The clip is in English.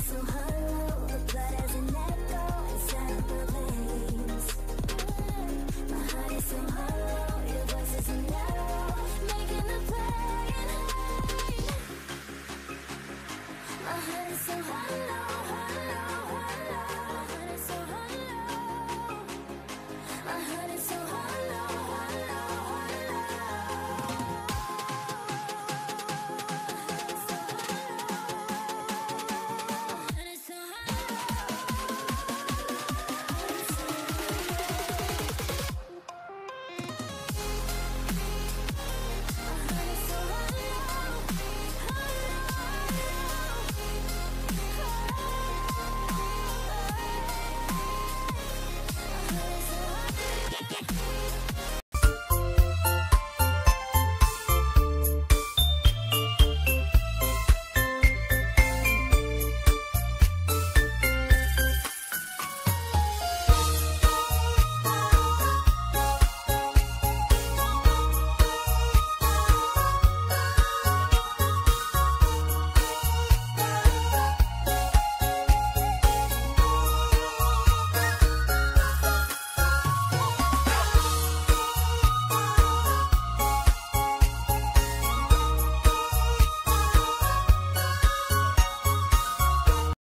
so hollow,